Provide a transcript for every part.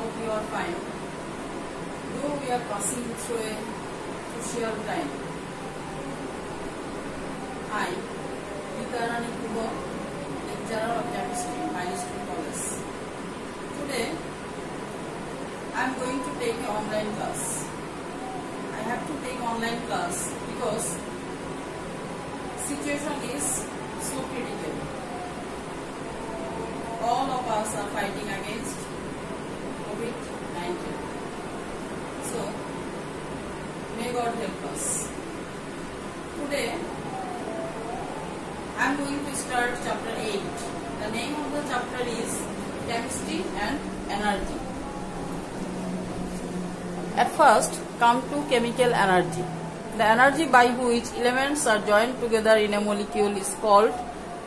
hope you are fine. Though we are passing through a crucial time. I, Vikarani Kubo, lecturer of chemistry, Milestone College. Today, I am going to take an online class. I have to take online class because situation is so critical. All of us are fighting against God help us. Today, I am going to start chapter 8. The name of the chapter is Chemistry and Energy. At first, come to chemical energy. The energy by which elements are joined together in a molecule is called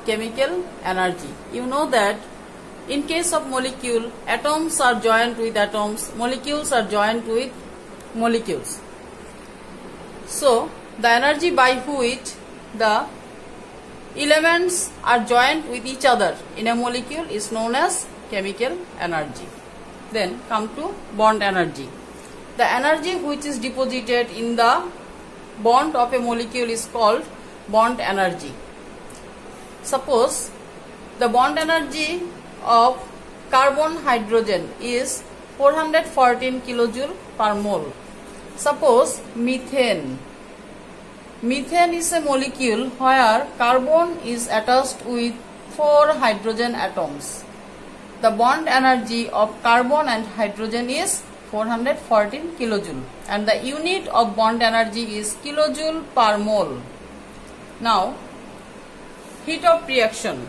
chemical energy. You know that in case of molecule, atoms are joined with atoms, molecules are joined with molecules. So, the energy by which the elements are joined with each other in a molecule is known as chemical energy. Then come to bond energy. The energy which is deposited in the bond of a molecule is called bond energy. Suppose the bond energy of carbon hydrogen is 414 kilojoule per mole. Suppose methane. Methane is a molecule where carbon is attached with 4 hydrogen atoms. The bond energy of carbon and hydrogen is 414 kilojoule and the unit of bond energy is kilojoule per mole. Now, heat of reaction.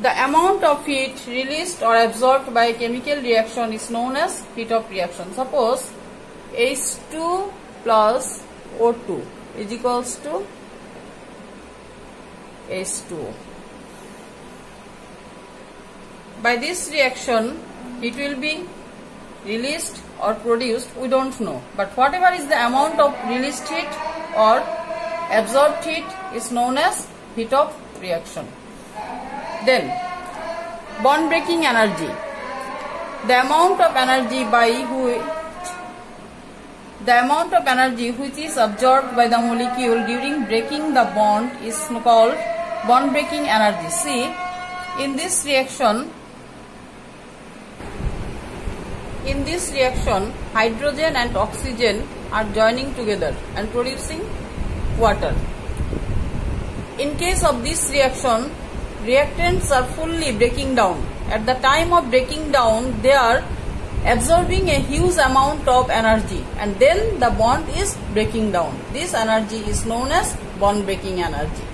The amount of heat released or absorbed by a chemical reaction is known as heat of reaction. Suppose H2 plus O2 is equals to H2O. By this reaction, it will be released or produced, we don't know. But whatever is the amount of released heat or absorbed heat is known as heat of reaction. Then, bond breaking energy. The amount of energy by the amount of energy which is absorbed by the molecule during breaking the bond is called bond breaking energy. See, in this reaction, in this reaction, hydrogen and oxygen are joining together and producing water. In case of this reaction, reactants are fully breaking down. At the time of breaking down, they are absorbing a huge amount of energy and then the bond is breaking down. This energy is known as bond breaking energy.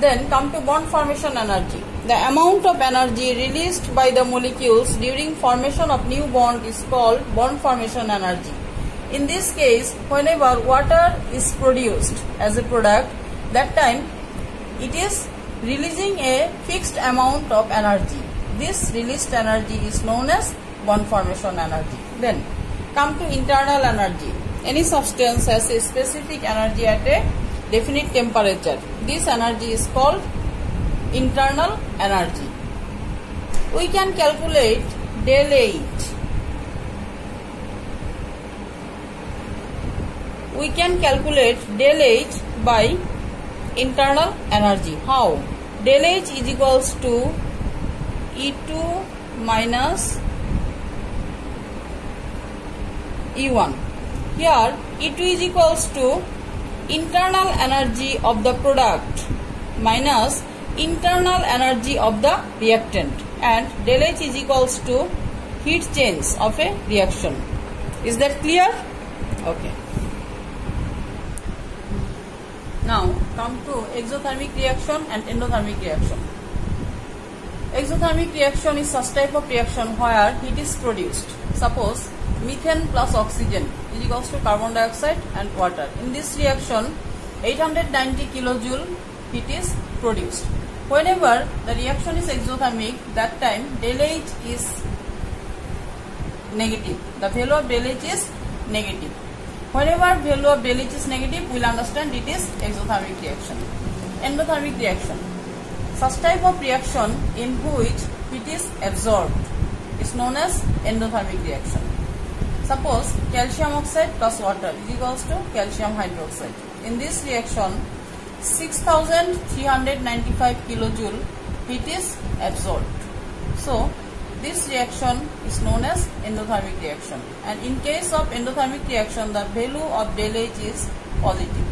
Then come to bond formation energy. The amount of energy released by the molecules during formation of new bond is called bond formation energy. In this case, whenever water is produced as a product, that time it is releasing a fixed amount of energy. This released energy is known as bond formation energy. Then come to internal energy. Any substance has a specific energy at a definite temperature. This energy is called internal energy. We can calculate del H. We can calculate del H by internal energy. How? Del H is equals to E2 minus E1. Here E2 is equals to internal energy of the product minus internal energy of the reactant and del H is equals to heat change of a reaction. Is that clear? Okay. Now come to exothermic reaction and endothermic reaction. Exothermic reaction is such type of reaction where heat is produced. Suppose methane plus oxygen is equals to carbon dioxide and water. In this reaction, 890 kilojoule heat is produced. Whenever the reaction is exothermic, that time del H is negative. The value of del H is negative. Whenever value of del H is negative, we will understand it is exothermic reaction. Endothermic reaction. Such type of reaction in which heat is absorbed. is known as endothermic reaction. Suppose calcium oxide plus water is equals to calcium hydroxide. In this reaction, 6395 kilojoule heat is absorbed. So, this reaction is known as endothermic reaction and in case of endothermic reaction the value of del H is positive.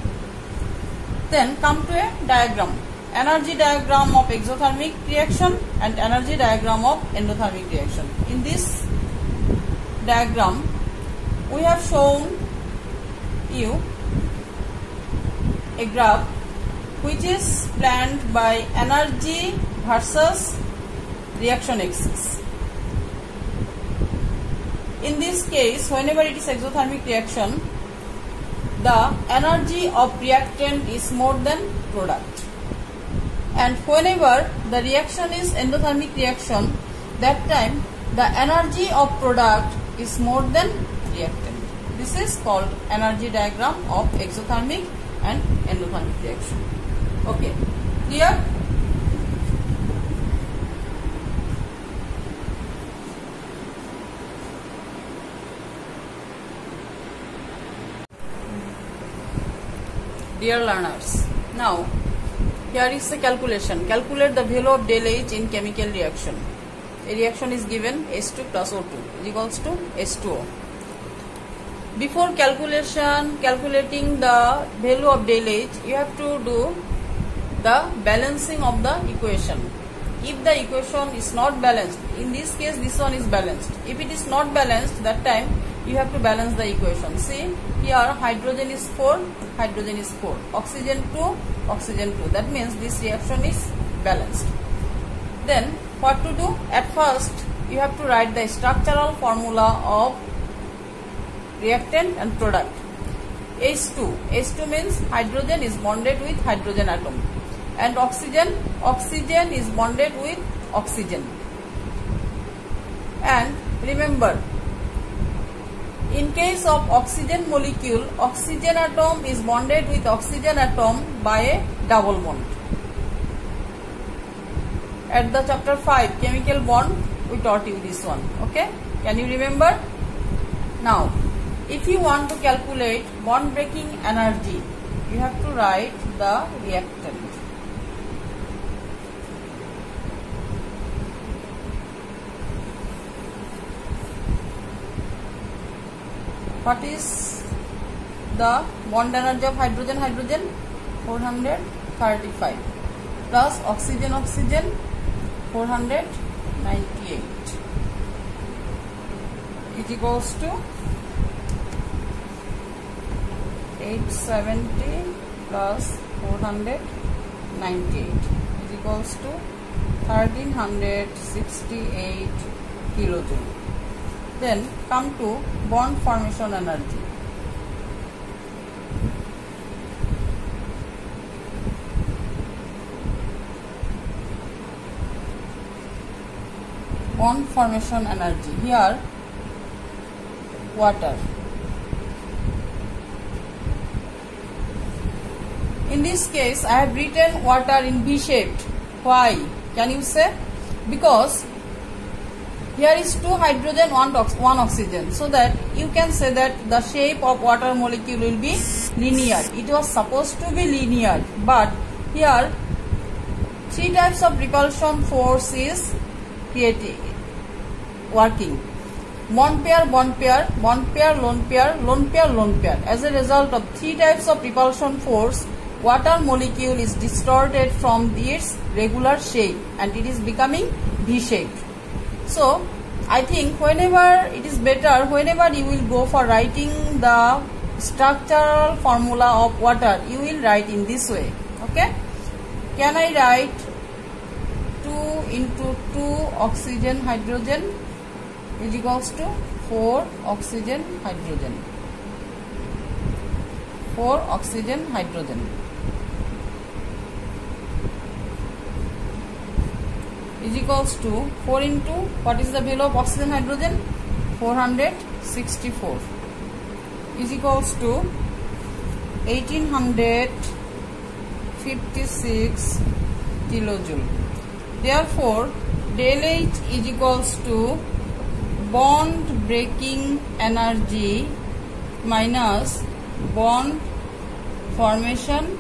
Then come to a diagram. Energy diagram of exothermic reaction and energy diagram of endothermic reaction. In this diagram we have shown you a graph which is planned by energy versus reaction axis. In this case, whenever it is exothermic reaction, the energy of reactant is more than product. And whenever the reaction is endothermic reaction, that time the energy of product is more than reactant. This is called energy diagram of exothermic and endothermic reaction. Okay, clear? Dear learners, now here is the calculation. Calculate the value of del H in chemical reaction. A reaction is given H2 plus O2 is equals to H2O. Before calculation, calculating the value of del H, you have to do the balancing of the equation. If the equation is not balanced, in this case this one is balanced. If it is not balanced, that time you have to balance the equation. See here hydrogen is 4, hydrogen is 4, oxygen 2, oxygen 2. That means this reaction is balanced. Then what to do? At first you have to write the structural formula of reactant and product. H2. H2 means hydrogen is bonded with hydrogen atom and oxygen, oxygen is bonded with oxygen. And remember in case of oxygen molecule, oxygen atom is bonded with oxygen atom by a double bond. At the chapter 5, chemical bond, we taught you this one. Okay? Can you remember? Now, if you want to calculate bond breaking energy, you have to write the reactant. what is the bond energy of hydrogen hydrogen 435 plus oxygen oxygen 498 is equals to 870 plus 498 is equals to 1368 kilojoule then come to bond formation energy. Bond formation energy. Here water. In this case, I have written water in V shaped. Why? Can you say? Because here is two hydrogen, one, ox one oxygen. So that you can say that the shape of water molecule will be linear. It was supposed to be linear. But here three types of repulsion force is creating, working. Bond pair, bond pair, bond pair, lone pair, lone pair, lone pair. As a result of three types of repulsion force, water molecule is distorted from its regular shape and it is becoming V-shaped. So, I think whenever it is better, whenever you will go for writing the structural formula of water, you will write in this way. Okay? Can I write 2 into 2 oxygen hydrogen is equals to 4 oxygen hydrogen. 4 oxygen hydrogen. Is equals to 4 into what is the value of oxygen hydrogen? 464 is equals to 1856 kilojoule. Therefore del H is equals to bond breaking energy minus bond formation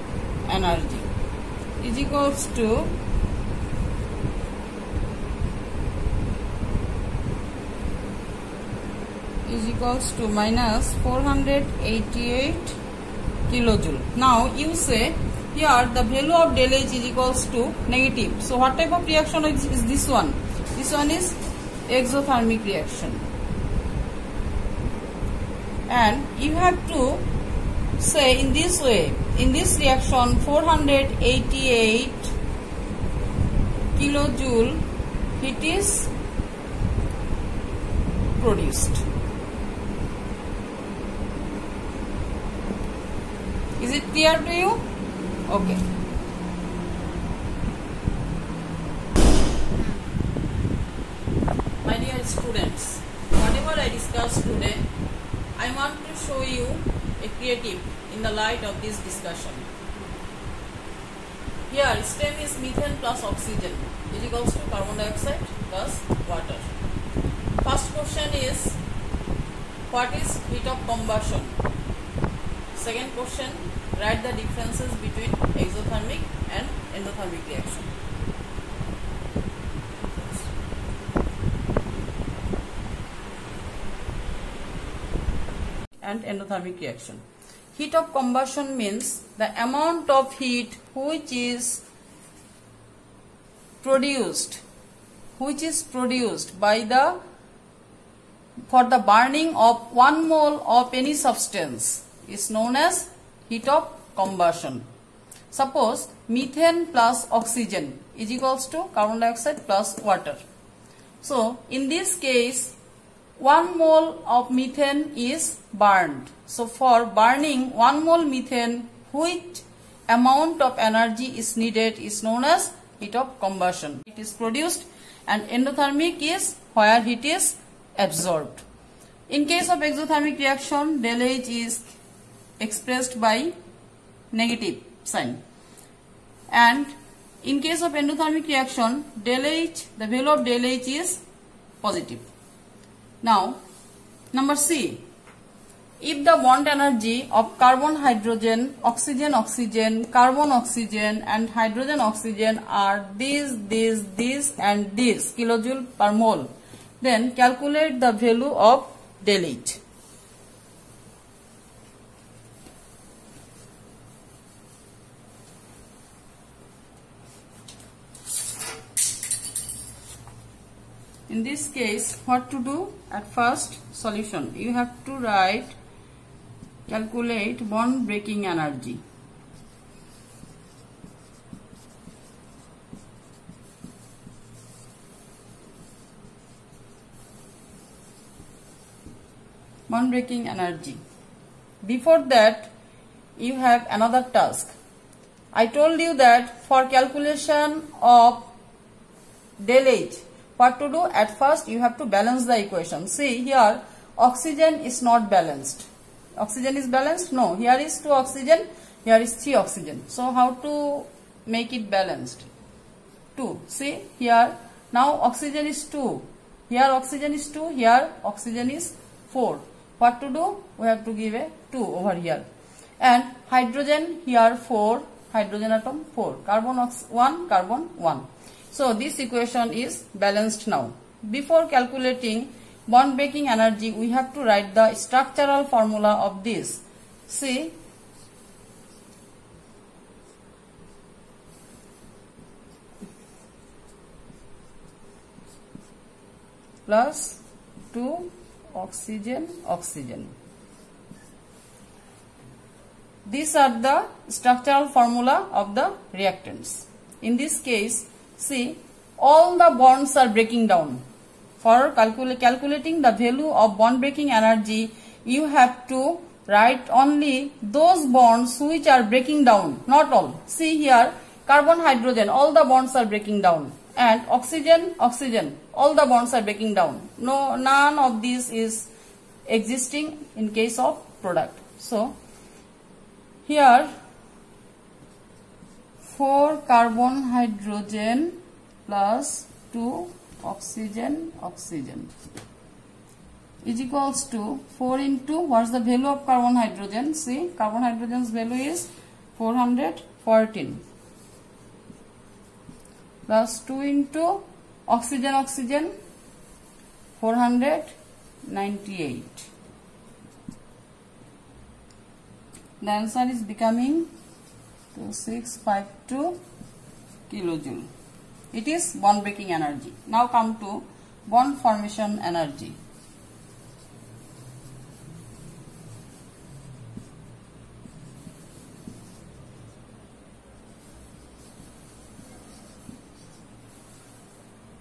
energy. Is equals to is equals to minus 488 kilojoule. Now you say here the value of del H is equals to negative. So what type of reaction is, is this one? This one is exothermic reaction. And you have to say in this way, in this reaction 488 kilojoule heat is produced. Is it clear to you? Okay. My dear students, whatever I discussed today, I want to show you a creative in the light of this discussion. Here, stem is methane plus oxygen is equals to carbon dioxide plus water. First question is, what is heat of combustion? Second question, write the differences between exothermic and endothermic reaction. and endothermic reaction. Heat of combustion means the amount of heat which is produced which is produced by the for the burning of one mole of any substance is known as heat of combustion. Suppose methane plus oxygen is equals to carbon dioxide plus water. So, in this case, 1 mole of methane is burned. So, for burning 1 mole methane, which amount of energy is needed is known as heat of combustion. It is produced and endothermic is where heat is absorbed. In case of exothermic reaction, del H is expressed by negative sign. And in case of endothermic reaction, del H, the value of del H is positive. Now, number C. If the bond energy of carbon hydrogen, oxygen oxygen, carbon oxygen and hydrogen oxygen are this, this, this and this kilojoule per mole, then calculate the value of del H. in this case what to do? At first solution. You have to write calculate bond breaking energy. Bond breaking energy. Before that you have another task. I told you that for calculation of del H what to do? At first you have to balance the equation. See here oxygen is not balanced. Oxygen is balanced? No. Here is 2 oxygen, here is 3 oxygen. So how to make it balanced? 2. See here now oxygen is 2. Here oxygen is 2, here oxygen is 4. What to do? We have to give a 2 over here. And hydrogen here 4, hydrogen atom 4. Carbon ox 1, carbon 1. So this equation is balanced now. Before calculating bond breaking energy, we have to write the structural formula of this. See, plus 2 oxygen, oxygen. These are the structural formula of the reactants. In this case, See, all the bonds are breaking down. For calcul calculating the value of bond breaking energy, you have to write only those bonds which are breaking down, not all. See here, carbon, hydrogen, all the bonds are breaking down. And oxygen, oxygen, all the bonds are breaking down. No, none of these is existing in case of product. So, here 4 carbon hydrogen plus 2 oxygen oxygen. Is equals to 4 into what's the value of carbon hydrogen? See carbon hydrogen's value is 414 plus 2 into oxygen oxygen 498 the answer is becoming 2652 kilojoule it is bond breaking energy now come to bond formation energy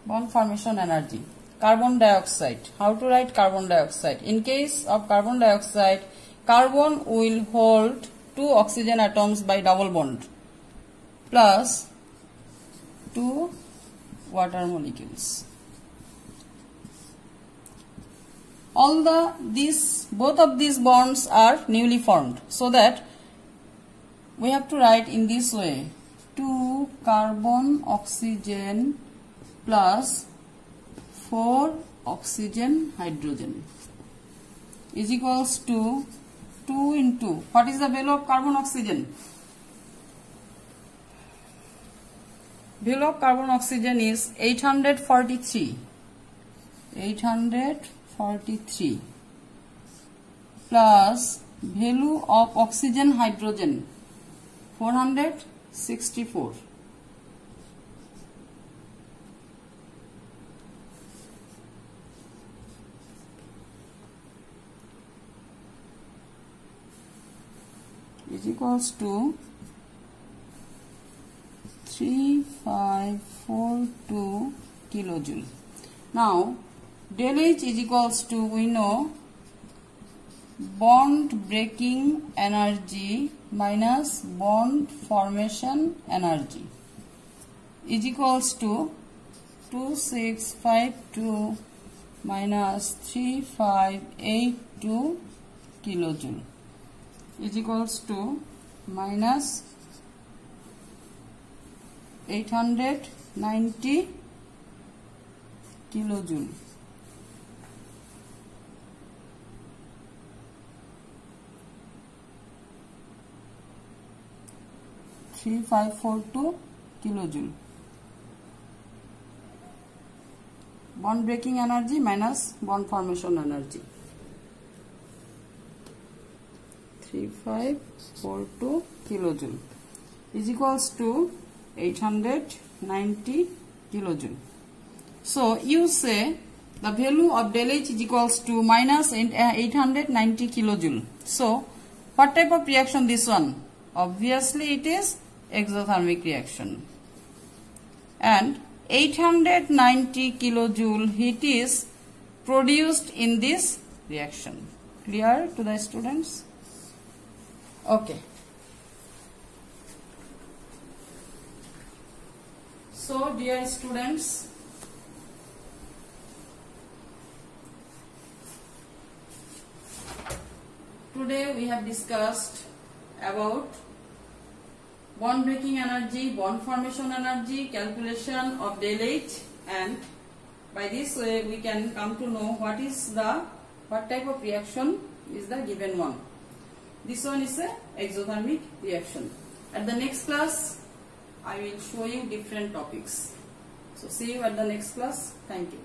bond formation energy carbon dioxide how to write carbon dioxide in case of carbon dioxide carbon will hold two oxygen atoms by double bond plus two water molecules. All the these both of these bonds are newly formed so that we have to write in this way two carbon oxygen plus 4 oxygen hydrogen is equals to 2 into what is the value of carbon oxygen value of carbon oxygen is 843 843 plus value of oxygen hydrogen 464 is equals to 3542 kilojoule. Now del H is equals to we know bond breaking energy minus bond formation energy is equals to 2652 minus 3582 kilojoule is equals to minus 890 kilojoule. Three five four two kilojoule. Bond breaking energy minus bond formation energy. 3542 kilojoule is equals to 890 kilojoule. So you say the value of del H is equals to minus 890 uh, kilojoule. So what type of reaction this one? Obviously it is exothermic reaction. And 890 kilojoule heat is produced in this reaction. Clear to the students? Okay. So dear students today we have discussed about bond breaking energy bond formation energy calculation of del and by this way we can come to know what is the what type of reaction is the given one this one is a exothermic reaction. At the next class, I will show you different topics. So see you at the next class. Thank you.